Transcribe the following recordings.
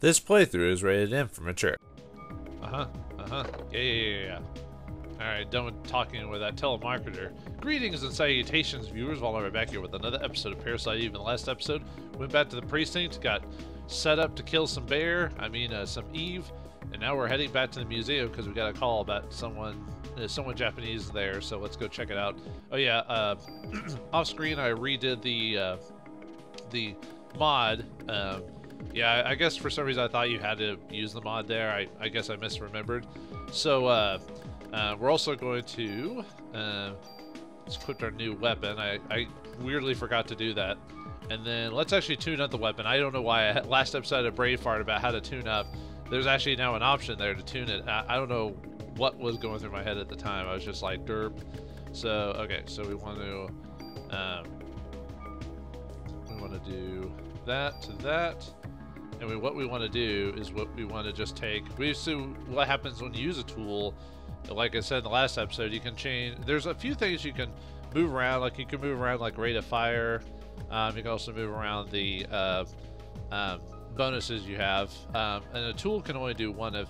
This playthrough is rated M for mature. Uh huh. Uh huh. Yeah, yeah, yeah, yeah. All right, done with talking with that telemarketer. Greetings and salutations, viewers. While I'm back here with another episode of Parasite Eve. In the last episode, went back to the precinct, got set up to kill some bear. I mean, uh, some Eve, and now we're heading back to the museum because we got a call about someone, uh, someone Japanese there. So let's go check it out. Oh yeah, uh, off screen I redid the uh, the mod. Yeah, I guess for some reason I thought you had to use the mod there. I, I guess I misremembered. So uh, uh, we're also going to uh, equip our new weapon. I, I weirdly forgot to do that. And then let's actually tune up the weapon. I don't know why. I last episode had a fart about how to tune up. There's actually now an option there to tune it. I, I don't know what was going through my head at the time. I was just like, derp. So, okay, so we want to... Um, we want to do that to that. And we, what we want to do is what we want to just take. We see what happens when you use a tool. Like I said in the last episode, you can change. There's a few things you can move around. Like you can move around like rate of fire. Um, you can also move around the uh, um, bonuses you have. Um, and a tool can only do one of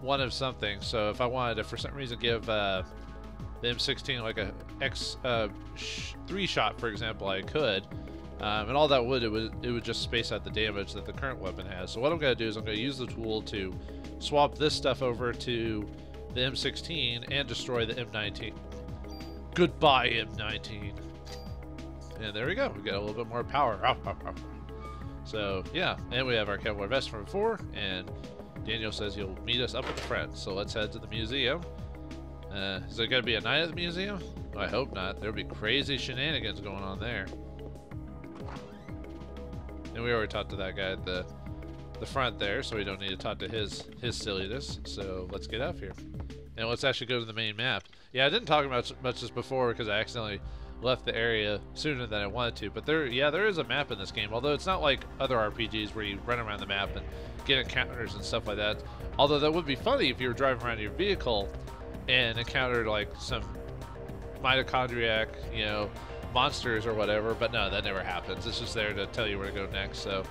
one of something. So if I wanted to, for some reason, give uh, the M16 like a X uh, sh three shot, for example, I could. Um, and all that would it would it would just space out the damage that the current weapon has. So what I'm going to do is I'm going to use the tool to swap this stuff over to the M16 and destroy the M19. Goodbye M19. And there we go. We got a little bit more power. So yeah, and we have our cowboy vest from before. And Daniel says he'll meet us up at the front. So let's head to the museum. Uh, is there going to be a night at the museum? I hope not. There'll be crazy shenanigans going on there. And we already talked to that guy at the the front there, so we don't need to talk to his his silliness. So let's get up here. And let's actually go to the main map. Yeah, I didn't talk about much this before because I accidentally left the area sooner than I wanted to. But there, yeah, there is a map in this game. Although it's not like other RPGs where you run around the map and get encounters and stuff like that. Although that would be funny if you were driving around your vehicle and encountered like some mitochondriac, you know, monsters or whatever, but no, that never happens. It's just there to tell you where to go next, so...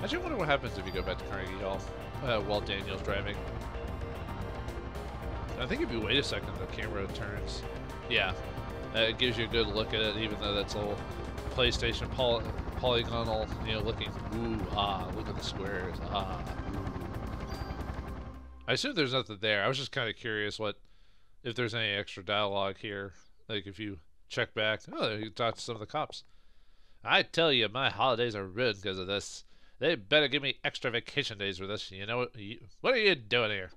I actually wonder what happens if you go back to Carnegie Hall uh, while Daniel's driving. I think if you wait a second, the camera turns. Yeah, uh, it gives you a good look at it, even though that's all PlayStation poly polygonal, you know, looking. Ooh, ah, look at the squares. Ah, I assume there's nothing there. I was just kind of curious what, if there's any extra dialogue here. Like if you check back. Oh, you talk to some of the cops. I tell you, my holidays are ruined because of this. They better give me extra vacation days for this. You know what? What are you doing here?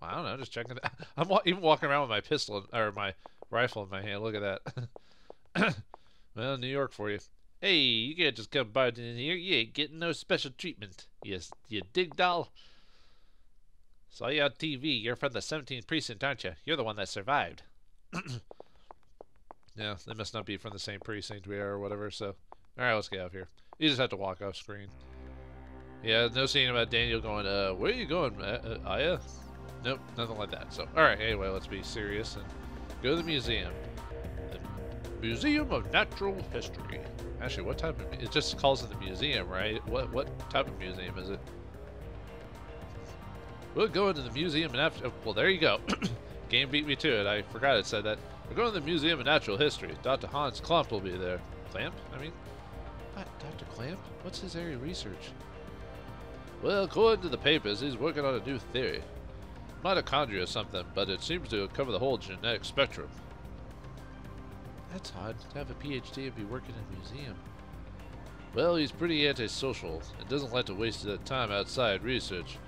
Well, I don't know. Just checking. I'm wa even walking around with my pistol or my rifle in my hand. Look at that. well, New York for you. Hey, you can't just come by in here. You ain't getting no special treatment. Yes, you dig, doll? Saw you on TV. You're from the 17th precinct, aren't you? You're the one that survived. Yeah, they must not be from the same precinct we are or whatever, so... Alright, let's get out of here. You just have to walk off screen. Yeah, no scene about Daniel going, uh, where are you going, uh, uh, Aya? Nope, nothing like that. So, alright, anyway, let's be serious and go to the museum. The Museum of Natural History. Actually, what type of... It just calls it the museum, right? What what type of museum is it? We'll go into the museum and after... Well, there you go. Game beat me to it. I forgot it said that. We're going to the Museum of Natural History. Dr. Hans Klump will be there. Klamp? I mean, what? Dr. Klamp? What's his area of research? Well, according to the papers, he's working on a new theory. Mitochondria or something, but it seems to cover the whole genetic spectrum. That's odd, to have a PhD and be working in a museum. Well, he's pretty antisocial and doesn't like to waste his time outside research.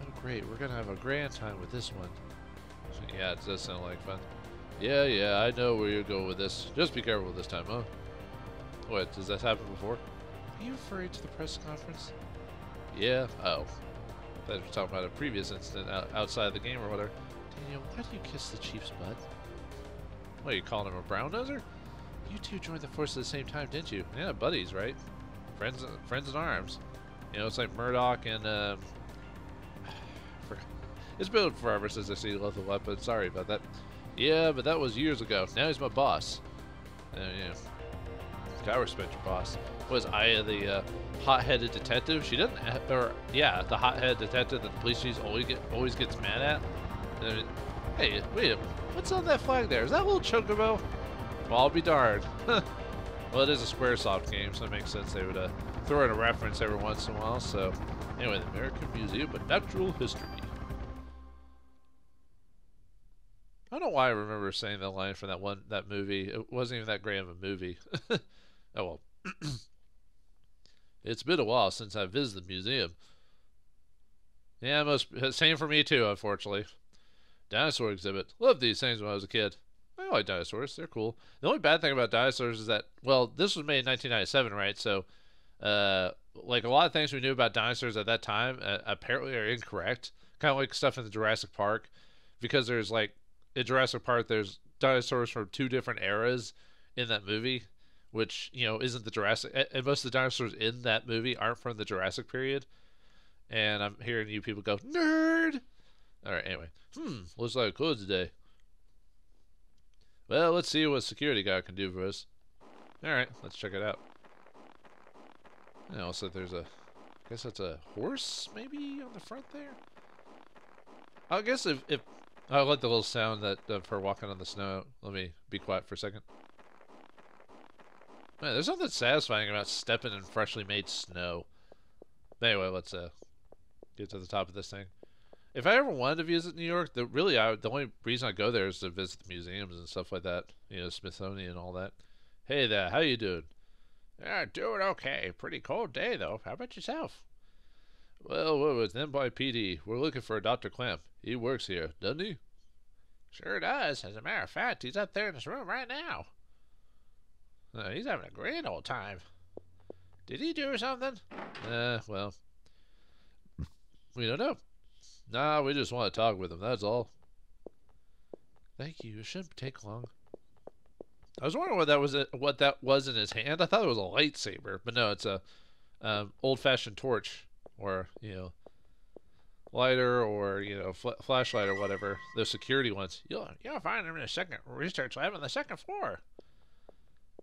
Oh, great. We're going to have a grand time with this one. Yeah, it does sound like fun. Yeah, yeah, I know where you're going with this. Just be careful this time, huh? What, does that happen before? Are you referring to the press conference? Yeah? Oh. I was talking about a previous incident outside of the game or whatever. Daniel, why do you kiss the chief's butt? What, are you calling him a brown noser? You two joined the force at the same time, didn't you? Yeah, buddies, right? Friends friends in arms. You know, it's like Murtaugh and, um... It's been forever since I see Lethal Weapon. Sorry about that. Yeah, but that was years ago. Now he's my boss. Uh, yeah. Respect your boss. was Aya the uh, hot-headed detective? She doesn't, or yeah, the hot-headed detective that the police chief always get always gets mad at. And, hey, wait, what's on that flag there? Is that a little chocobo? Well, I'll be darned. well, it is a SquareSoft game, so it makes sense they would uh, throw in a reference every once in a while. So, anyway, the American Museum of Natural History. Don't know why I remember saying that line from that one that movie. It wasn't even that great of a movie. oh well. it's been a while since I visited the museum. Yeah, most same for me too, unfortunately. Dinosaur exhibit. Loved these things when I was a kid. I like dinosaurs. They're cool. The only bad thing about dinosaurs is that well, this was made in 1997, right? So, uh, like a lot of things we knew about dinosaurs at that time uh, apparently are incorrect. Kind of like stuff in the Jurassic Park, because there's like in Jurassic Park, there's dinosaurs from two different eras in that movie, which you know isn't the Jurassic. And most of the dinosaurs in that movie aren't from the Jurassic period. And I'm hearing you people go nerd. All right, anyway, hmm, looks like a close today. Well, let's see what security guard can do for us. All right, let's check it out. And also, there's a, I guess that's a horse maybe on the front there. I guess if if I like the little sound that of her walking on the snow. Let me be quiet for a second. Man, there's something satisfying about stepping in freshly made snow. Anyway, let's uh get to the top of this thing. If I ever wanted to visit New York, the really I, the only reason I go there is to visit the museums and stuff like that. You know, Smithsonian and all that. Hey there, how you doing? Yeah, doing okay. Pretty cold day though. How about yourself? Well, we're with NYPD. We're looking for a Dr. Klamp. He works here, doesn't he? Sure does. As a matter of fact, he's up there in this room right now. Uh, he's having a grand old time. Did he do something? Uh, well, we don't know. Nah, we just want to talk with him, that's all. Thank you. It shouldn't take long. I was wondering what that was. What that was in his hand. I thought it was a lightsaber, but no, it's a um, old-fashioned torch or you know lighter or you know fl- flashlight or whatever the security ones you'll you'll find them in the second research lab on the second floor.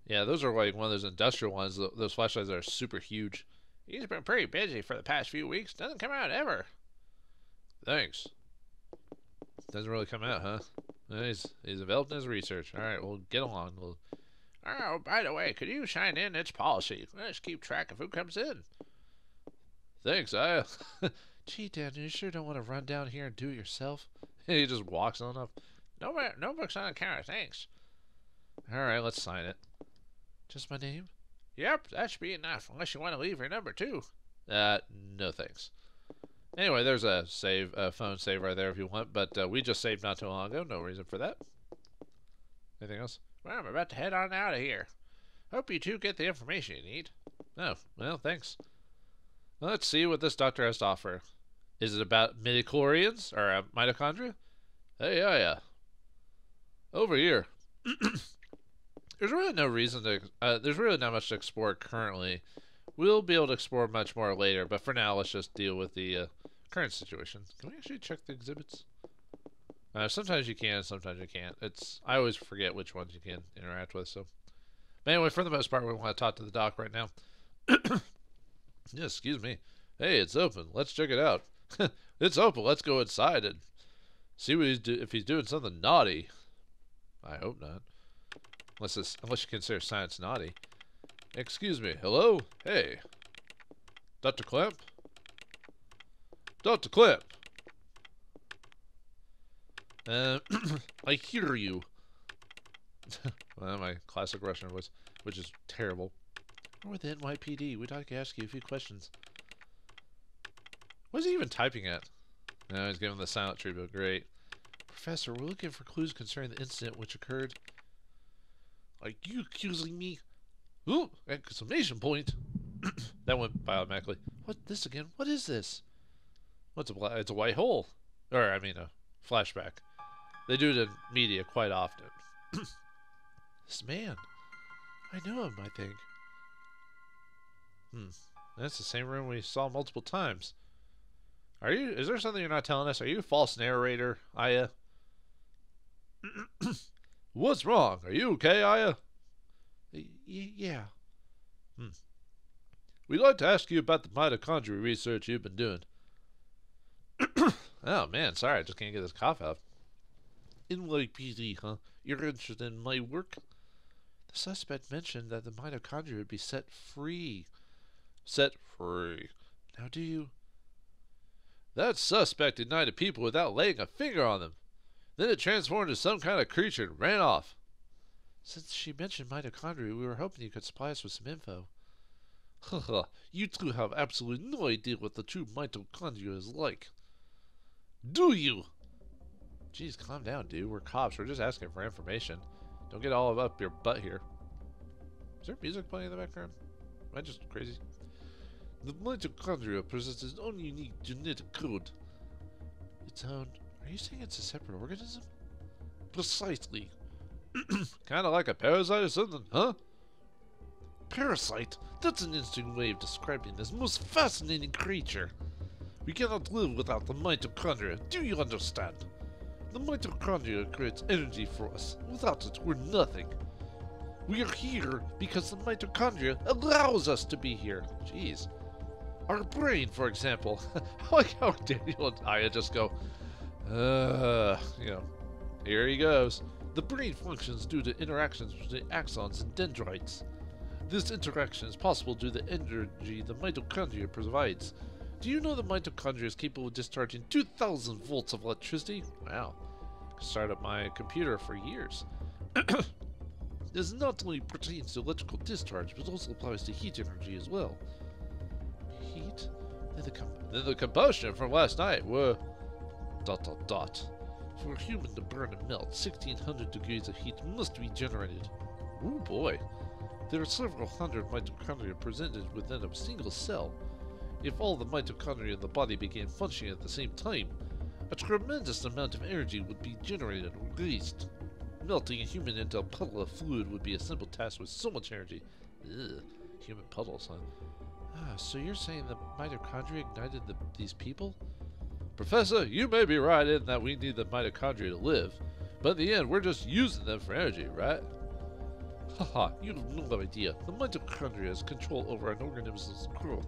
Yeah those are like one of those industrial ones those flashlights are super huge. He's been pretty busy for the past few weeks. Doesn't come out ever. Thanks. Doesn't really come out huh? He's he's in his research. All right we'll get along. We'll oh by the way could you sign in its policy? Let's keep track of who comes in Thanks, I. Gee, Dan, you sure don't want to run down here and do it yourself? he just walks on up. No, no books on the counter, thanks. All right, let's sign it. Just my name? Yep, that should be enough, unless you want to leave your number, too. Uh, no thanks. Anyway, there's a save, a phone save right there if you want, but uh, we just saved not too long ago. No reason for that. Anything else? Well, I'm about to head on out of here. Hope you two get the information you need. Oh, well, thanks. Let's see what this doctor has to offer. Is it about midichlorians or uh, mitochondria? Hey, yeah, yeah. Over here. there's really no reason to. Uh, there's really not much to explore currently. We'll be able to explore much more later, but for now, let's just deal with the uh, current situation. Can we actually check the exhibits? Uh, sometimes you can, sometimes you can't. It's I always forget which ones you can interact with. So, but anyway, for the most part, we want to talk to the doc right now. Yeah, excuse me. Hey, it's open. Let's check it out. it's open. Let's go inside and see what he's do- if he's doing something naughty. I hope not. Unless unless you consider science naughty. Excuse me. Hello? Hey. Dr. Klamp? Dr. Klamp! Uh, I hear you. well, my classic Russian voice, which is terrible. We're the NYPD. We'd like to ask you a few questions. What is he even typing at? No, he's giving the silent treatment. Great. Professor, we're looking for clues concerning the incident which occurred. Are you accusing me? Ooh, exclamation point. that went by automatically. What this again? What is this? What's a it's a white hole. Or I mean a flashback. They do it in media quite often. this man. I know him, I think. Hmm. That's the same room we saw multiple times. Are you? Is there something you're not telling us? Are you a false narrator, Aya? What's wrong? Are you okay, Aya? Y yeah. Hmm. We'd like to ask you about the mitochondria research you've been doing. oh man, sorry, I just can't get this cough out. NYPD, huh? You're interested in my work? The suspect mentioned that the mitochondria would be set free. Set free. Now, do you. That suspect ignited people without laying a finger on them. Then it transformed into some kind of creature and ran off. Since she mentioned mitochondria, we were hoping you could supply us with some info. Haha, you two have absolutely no idea what the true mitochondria is like. Do you? Jeez, calm down, dude. We're cops. We're just asking for information. Don't get all up your butt here. Is there music playing in the background? Am I just crazy? The mitochondria possesses its own unique genetic code. Its own. Are you saying it's a separate organism? Precisely. kind of like a parasite or something, huh? Parasite? That's an interesting way of describing this most fascinating creature. We cannot live without the mitochondria. Do you understand? The mitochondria creates energy for us. Without it, we're nothing. We are here because the mitochondria allows us to be here. Jeez. Our brain, for example. Like how Daniel and Aya just go, uh, you know, here he goes. The brain functions due to interactions between axons and dendrites. This interaction is possible due to the energy the mitochondria provides. Do you know the mitochondria is capable of discharging 2,000 volts of electricity? Wow. Start up my computer for years. this not only pertains to electrical discharge, but also applies to heat energy as well. The, then the combustion from last night were... Dot dot dot. For a human to burn and melt, 1600 degrees of heat must be generated. Oh boy. There are several hundred mitochondria presented within a single cell. If all the mitochondria in the body began functioning at the same time, a tremendous amount of energy would be generated and released. Melting a human into a puddle of fluid would be a simple task with so much energy. Ugh, human puddles, huh? Ah, so you're saying the mitochondria ignited the, these people? Professor, you may be right in that we need the mitochondria to live, but in the end, we're just using them for energy, right? Haha, you have no idea. The mitochondria has control over an organism's growth.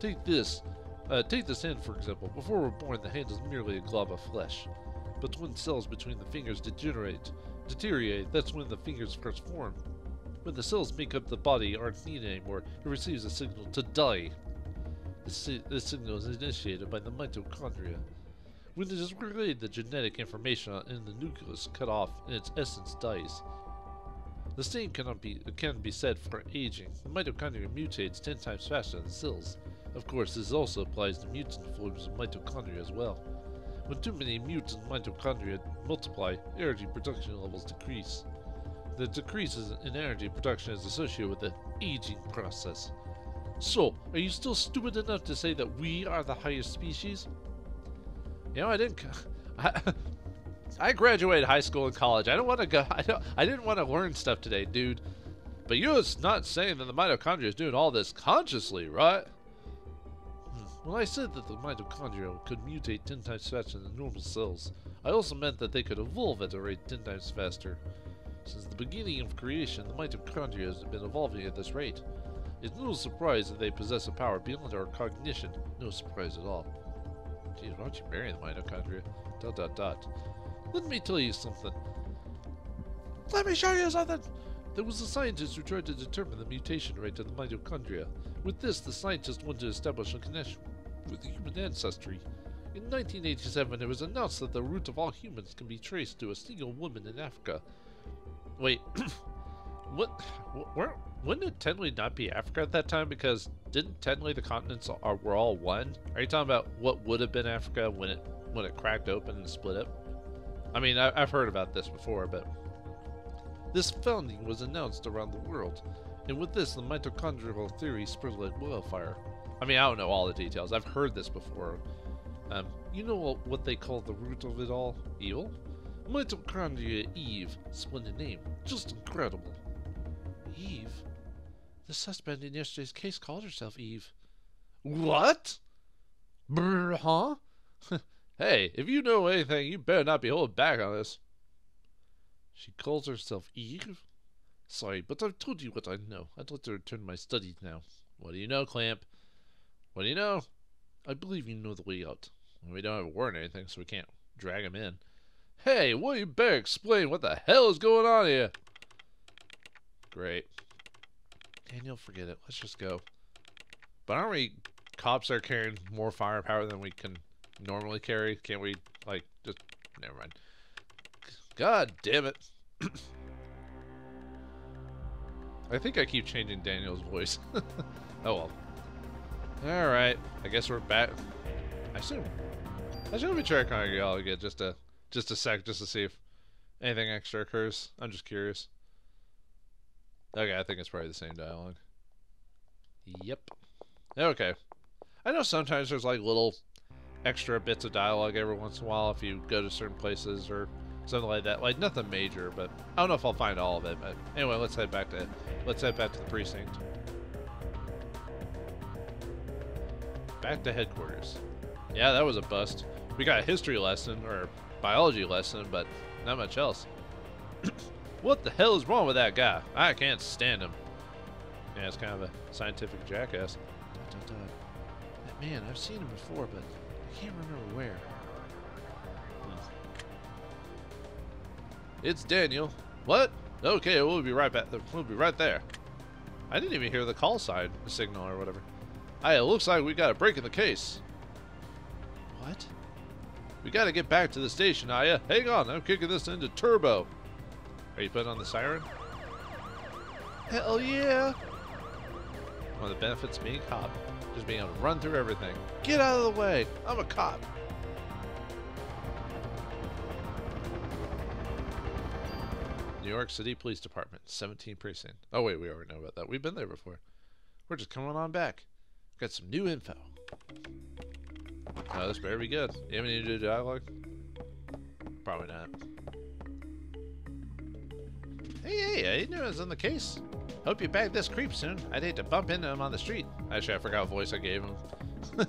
Take this. Uh, take this hand, for example. Before we're born, the hand is merely a glob of flesh. But when cells between the fingers degenerate, deteriorate, that's when the fingers first form. When the cells make up the body aren't needed anymore, it receives a signal to die. This, this signal is initiated by the mitochondria. When it is relayed, the genetic information in the nucleus cut off and its essence dies. The same cannot be can be said for aging. The mitochondria mutates ten times faster than cells. Of course, this also applies to mutant forms of mitochondria as well. When too many mutant mitochondria multiply, energy production levels decrease. The decreases in energy production is associated with the aging process. So, are you still stupid enough to say that we are the highest species? You know, I didn't. I, I graduated high school and college. I don't want to go. I don't. I didn't want to learn stuff today, dude. But you're not saying that the mitochondria is doing all this consciously, right? Hmm. Well, I said that the mitochondria could mutate 10 times faster than normal cells. I also meant that they could evolve at a rate 10 times faster. Since the beginning of creation, the mitochondria has been evolving at this rate. It's no surprise that they possess a power beyond our cognition. No surprise at all. Geez, why don't you marry the mitochondria? Dot dot dot. Let me tell you something. Let me show you something! There was a scientist who tried to determine the mutation rate of the mitochondria. With this, the scientist wanted to establish a connection with the human ancestry. In 1987, it was announced that the root of all humans can be traced to a single woman in Africa. Wait, what? Where? Wouldn't it technically not be Africa at that time? Because didn't technically the continents are were all one? Are you talking about what would have been Africa when it when it cracked open and split up? I mean, I, have heard about this before, but this founding was announced around the world, and with this, the mitochondrial theory spread like wildfire. I mean, I don't know all the details. I've heard this before. Um, you know what they call the root of it all? Evil? Mitochondria Eve. Splendid name. Just incredible. Eve? The suspect in yesterday's case called herself Eve. What? Brr, huh? Hey, if you know anything, you better not be holding back on this. She calls herself Eve? Sorry, but I've told you what I know. I'd like to return to my studies now. What do you know, Klamp? What do you know? I believe you know the way out. We don't have a warrant or anything, so we can't drag him in. Hey, will you better explain what the hell is going on here? Great. Daniel, forget it. Let's just go. But aren't we cops are carrying more firepower than we can normally carry? Can't we, like, just... Never mind. God damn it. I think I keep changing Daniel's voice. oh well. Alright. I guess we're back. I assume. I should be checking on y'all again just a just a sec just to see if anything extra occurs. I'm just curious. Okay, I think it's probably the same dialogue. Yep. Okay. I know sometimes there's like little extra bits of dialogue every once in a while if you go to certain places or something like that. Like nothing major, but I don't know if I'll find all of it. But anyway, let's head back to let's head back to the precinct. Back to headquarters. Yeah, that was a bust. We got a history lesson or biology lesson, but not much else. what the hell is wrong with that guy? I can't stand him. Yeah, it's kind of a scientific jackass. Dun. Man, I've seen him before, but I can't remember where. It's Daniel. What? Okay, we'll be right back. We'll be right there. I didn't even hear the call sign, signal or whatever. Hey, it looks like we got a break in the case. What? We gotta get back to the station, Aya. Hang on, I'm kicking this into turbo. Are you putting on the siren? Hell yeah! One of the benefits of being a cop, just being able to run through everything. Get out of the way! I'm a cop! New York City Police Department, 17 precinct. Oh wait, we already know about that. We've been there before. We're just coming on back. Got some new info. Uh, oh, this better be good. You have any new dialogue? Probably not. Hey, hey, I didn't know I was on the case. Hope you bag this creep soon. I'd hate to bump into him on the street. Actually, I forgot what voice I gave him.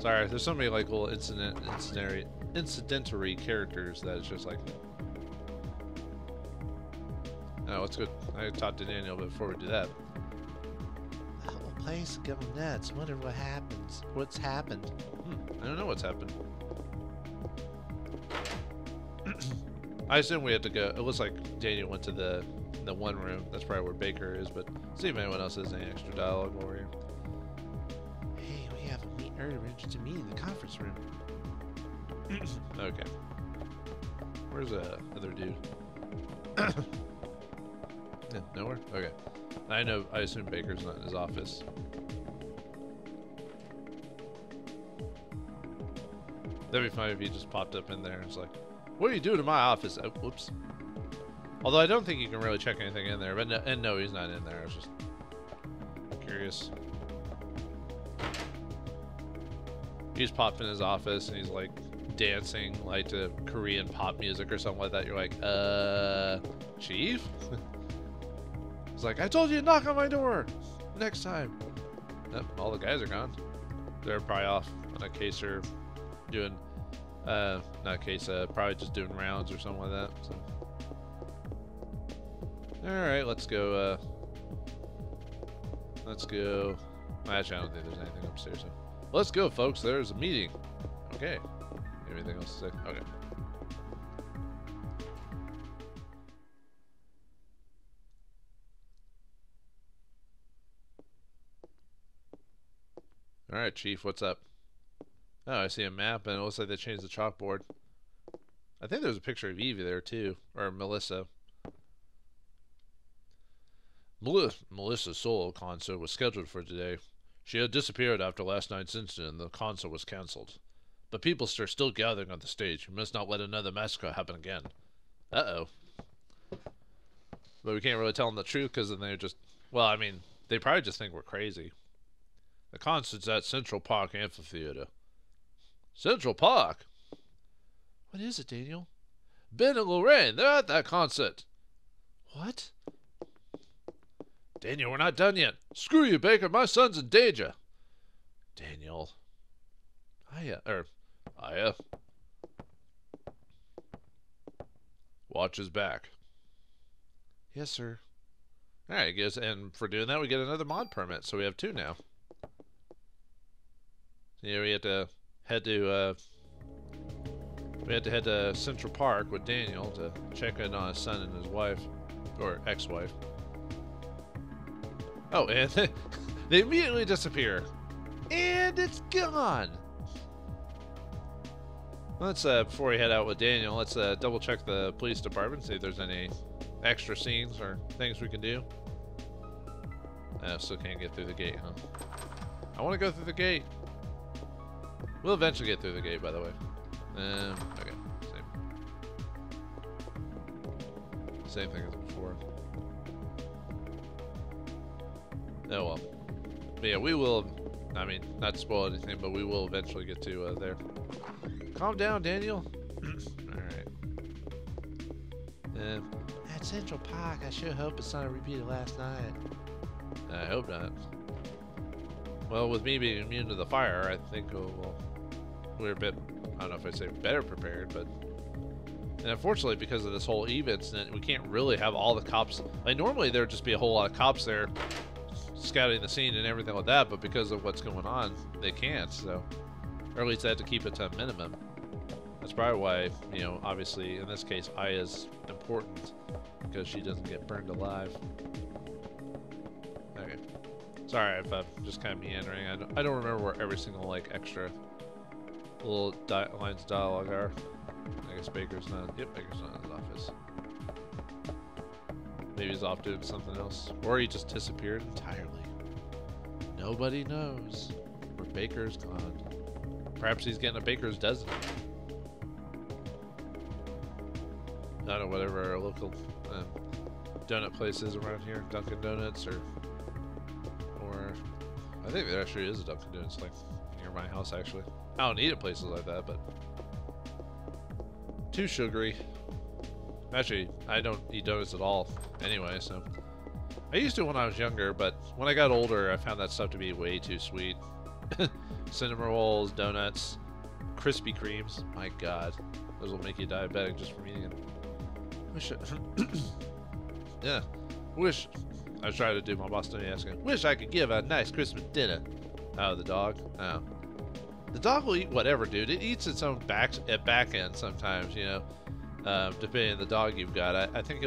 Sorry, there's so many like little incident, incidentary, incidentary characters that it's just like. Oh, let's go. I talked to Daniel before we do that. The whole place going nuts. Wonder what happens. What's happened? Hmm, I don't know what's happened. I assume we had to go. It looks like Daniel went to the the one room. That's probably where Baker is. But see if anyone else has any extra dialogue while we're here. Hey, we have a meet urgent meeting in the conference room. okay. Where's the other dude? yeah, nowhere. Okay. I know. I assume Baker's not in his office. That'd be funny if he just popped up in there and it's like, "What are you doing in my office?" Oh, whoops. Although I don't think you can really check anything in there, but no, and no, he's not in there. I was just curious. He's popped in his office and he's like dancing like to Korean pop music or something like that. You're like, uh, chief? He's like, I told you to knock on my door next time. All the guys are gone. They're probably off on a case or doing, uh, not case, uh, probably just doing rounds or something like that. So. All right, let's go. Uh, let's go. Actually, I don't think there's anything upstairs. So. Let's go, folks. There's a meeting. Okay. Everything else say? Okay. All right, Chief. What's up? Oh, I see a map, and it looks like they changed the chalkboard. I think there's a picture of Evie there too, or Melissa. Melissa's solo concert was scheduled for today. She had disappeared after last night's incident and the concert was cancelled. But people are still gathering on the stage. We must not let another massacre happen again. Uh-oh. But we can't really tell them the truth because then they're just... Well, I mean, they probably just think we're crazy. The concert's at Central Park Amphitheater. Central Park? What is it, Daniel? Ben and Lorraine, they're at that concert. What? Daniel, we're not done yet. Screw you, Baker. My son's in danger. Daniel. Aya, er, Aya. Watch his back. Yes, sir. All right, guess, and for doing that, we get another mod permit, so we have two now. Yeah, we had to head to uh, we had to head to Central Park with Daniel to check in on his son and his wife, or ex-wife. Oh, and they immediately disappear, and it's gone. Let's uh, before we head out with Daniel, let's uh, double check the police department, see if there's any extra scenes or things we can do. Uh, still can't get through the gate, huh? I want to go through the gate. We'll eventually get through the gate, by the way. Um, okay, same. Same thing as before. Oh well. But yeah, we will. I mean, not to spoil anything, but we will eventually get to uh, there. Calm down, Daniel. All right. Um, at Central Park, I sure hope it's not a repeat of last night. I hope not. Well, with me being immune to the fire, I think oh, well, we're a bit, I don't know if I say better prepared, but. And unfortunately, because of this whole Eve incident, we can't really have all the cops. Like, normally there'd just be a whole lot of cops there scouting the scene and everything like that, but because of what's going on, they can't, so. Or at least they have to keep it to a minimum. That's probably why, you know, obviously, in this case, Aya's important, because she doesn't get burned alive. Okay. Sorry if I'm just kind of meandering. I don't, I don't remember where every single, like, extra little di lines of dialogue are. I guess Baker's not. Yep, Baker's not in his office. Maybe he's off doing something else. Or he just disappeared entirely. Nobody knows where Baker's gone. Perhaps he's getting a Baker's dozen. I don't know, whatever our local uh, donut place is around here. Dunkin' Donuts or... Or... I think there actually is a Dunkin' Donuts, like, near my house, actually. I don't eat at places like that, but... Too sugary. Actually, I don't eat donuts at all anyway, so... I used to when I was younger, but when I got older, I found that stuff to be way too sweet. Cinnamon rolls, donuts, Krispy Kremes. My god. Those will make you diabetic just from eating them. Wish I... yeah. Wish... I was trying to do my Bostonian Wish I could give a nice Christmas dinner. Oh, the dog? Oh. The dog will eat whatever, dude. It eats its own back at back end sometimes, you know. Um, depending on the dog you've got, I, I think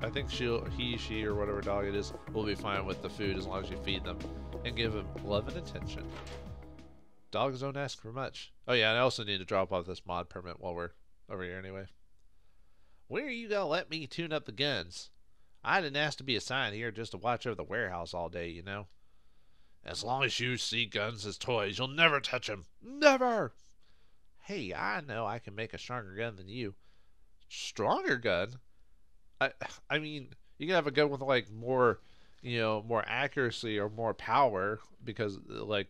I think she'll, he, she, or whatever dog it is, will be fine with the food as long as you feed them and give them love and attention. Dogs don't ask for much. Oh yeah, and I also need to drop off this mod permit while we're over here anyway. When are you gonna let me tune up the guns? I didn't ask to be assigned here just to watch over the warehouse all day, you know. As long as you see guns as toys, you'll never touch them. Never! Hey, I know I can make a stronger gun than you. Stronger gun? I I mean, you can have a gun with like more, you know, more accuracy or more power because like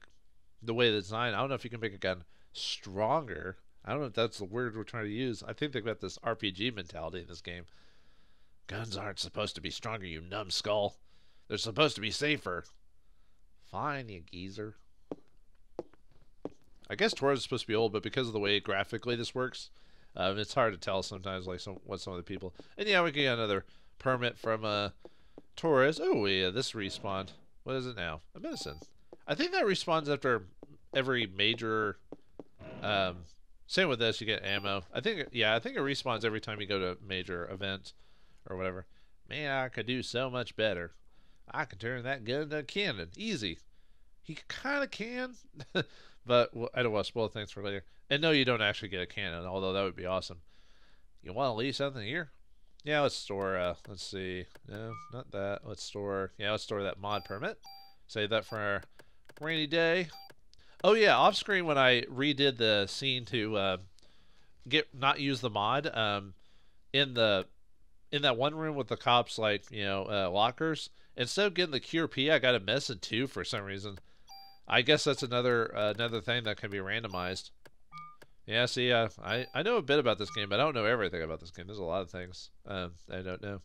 the way it's designed. I don't know if you can make a gun stronger. I don't know if that's the word we're trying to use. I think they've got this RPG mentality in this game. Guns aren't supposed to be stronger, you numbskull. They're supposed to be safer. Fine, you geezer. I guess Torres is supposed to be old, but because of the way graphically this works, um, it's hard to tell sometimes like some what some of the people. And yeah, we get another permit from uh, Torres. Oh yeah, this respawn. What is it now? A medicine. I think that respawns after every major. Um, same with this, you get ammo. I think yeah, I think it respawns every time you go to a major event or whatever. Man, I could do so much better. I can turn that gun to a cannon. Easy. He kind of can, but I don't want to spoil things for later. And no, you don't actually get a cannon, although that would be awesome. You want to leave something here? Yeah, let's store, uh, let's see. No, not that. Let's store, yeah, let's store that mod permit. Save that for our rainy day. Oh, yeah, off screen when I redid the scene to uh, get not use the mod, um, in the in that one room with the cops, like, you know, uh, lockers, instead of getting the cure P, I got a medicine two for some reason. I guess that's another uh, another thing that can be randomized. Yeah, see, uh, I, I know a bit about this game, but I don't know everything about this game. There's a lot of things um, I don't know.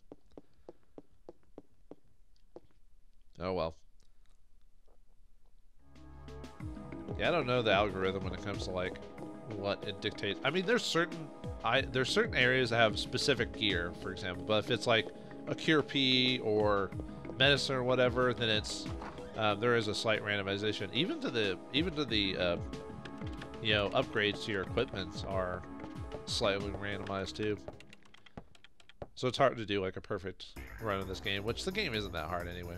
Oh, well. Yeah, I don't know the algorithm when it comes to, like, what it dictates. I mean, there's certain I there's certain areas that have specific gear, for example, but if it's, like, a cure P or medicine or whatever, then it's um, there is a slight randomization. Even to the even to the uh, you know upgrades to your equipment are slightly randomized too. So it's hard to do like a perfect run of this game, which the game isn't that hard anyway.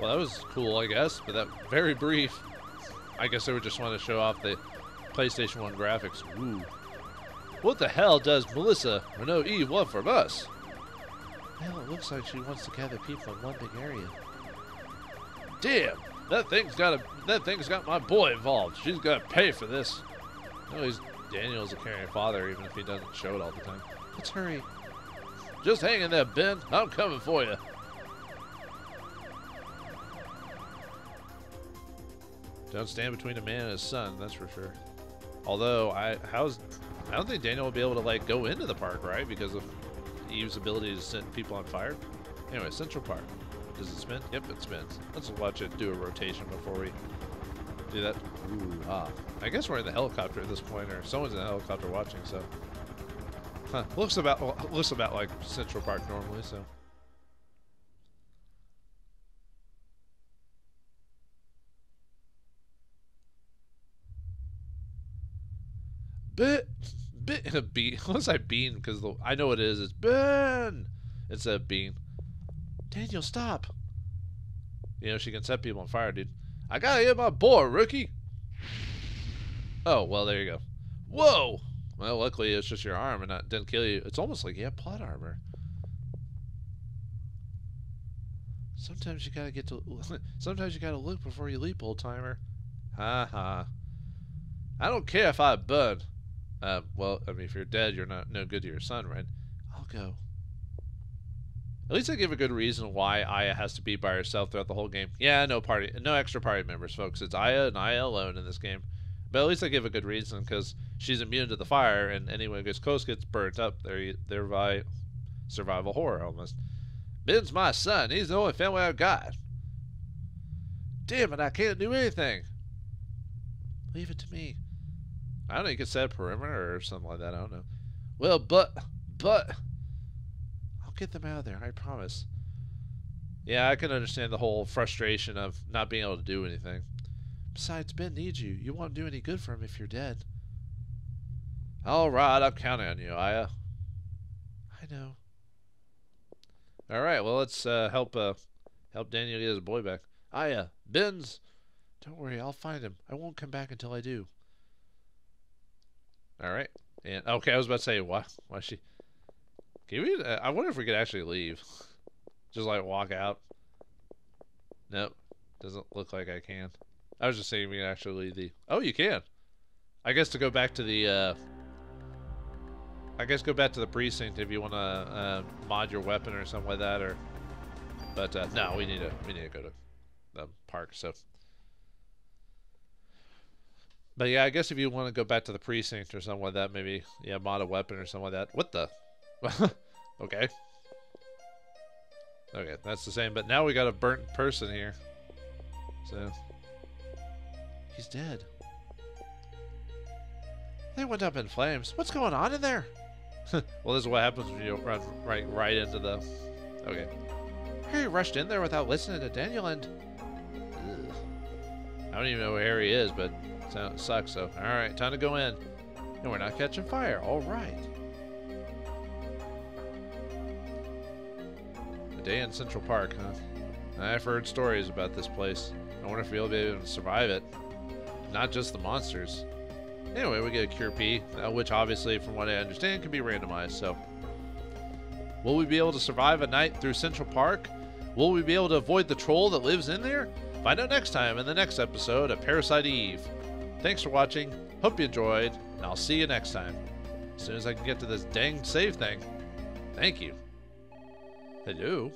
Well, that was cool, I guess, but that very brief. I guess they would just want to show off the PlayStation 1 graphics. Ooh. What the hell does Melissa Renault E want from us? Well, it looks like she wants to gather people in one big area. Damn, that thing's got a that thing's got my boy involved. She's to pay for this. No, he's Daniel's a caring father, even if he doesn't show it all the time. Let's hurry. Just hang in there, Ben. I'm coming for you. Don't stand between a man and his son, that's for sure. Although I how's I don't think Daniel will be able to like go into the park, right? Because of Eve's ability to set people on fire. Anyway, Central Park. Does it spin? Yep, it spins. Let's watch it do a rotation before we do that. Ooh, ah. I guess we're in the helicopter at this point, or someone's in the helicopter watching, so. Huh. Looks about well, looks about like Central Park normally, so. Bit, bit, a bean. What's that bean? Because I know what it is. It's Ben. instead of bean. Daniel, stop. You know she can set people on fire, dude. I gotta get my boy, rookie. Oh well, there you go. Whoa. Well, luckily it's just your arm and that didn't kill you. It's almost like you have plot armor. Sometimes you gotta get to. Sometimes you gotta look before you leap, old timer. Ha ha. I don't care if I burn. Uh, well, I mean, if you're dead, you're not no good to your son, right? I'll go. At least I give a good reason why Aya has to be by herself throughout the whole game. Yeah, no party, no extra party members, folks. It's Aya and Aya alone in this game. But at least I give a good reason because she's immune to the fire, and anyone who gets close gets burnt up. They're thereby survival horror almost. Ben's my son. He's the only family I've got. Damn it! I can't do anything. Leave it to me. I don't know. You could set a perimeter or something like that. I don't know. Well, but but I'll get them out of there. I promise. Yeah, I can understand the whole frustration of not being able to do anything. Besides, Ben needs you. You won't do any good for him if you're dead. All right, I'm counting on you, Aya. I know. All right, well let's uh, help uh, help Daniel get his boy back. Aya, Ben's. Don't worry, I'll find him. I won't come back until I do. All right. And okay, I was about to say why why she Can we uh, I wonder if we could actually leave. Just like walk out. Nope. Doesn't look like I can. I was just saying we can actually leave the Oh, you can. I guess to go back to the uh I guess go back to the precinct if you want to uh, mod your weapon or something like that or but uh, no, we need to we need to go to the park so but yeah, I guess if you want to go back to the precinct or something like that, maybe yeah, mod a weapon or something like that. What the? okay. Okay, that's the same. But now we got a burnt person here. So he's dead. They went up in flames. What's going on in there? well, this is what happens when you run right right into the. Okay. Harry rushed in there without listening to Daniel and. Ugh. I don't even know where Harry is, but so, sucks, so. Alright, time to go in. And we're not catching fire. Alright. A day in Central Park, huh? I've heard stories about this place. I wonder if we'll be able to survive it. Not just the monsters. Anyway, we get a Cure P, uh, which obviously, from what I understand, can be randomized, so. Will we be able to survive a night through Central Park? Will we be able to avoid the troll that lives in there? Find out next time in the next episode of Parasite Eve. Thanks for watching. Hope you enjoyed, and I'll see you next time. As soon as I can get to this dang save thing. Thank you. Hello.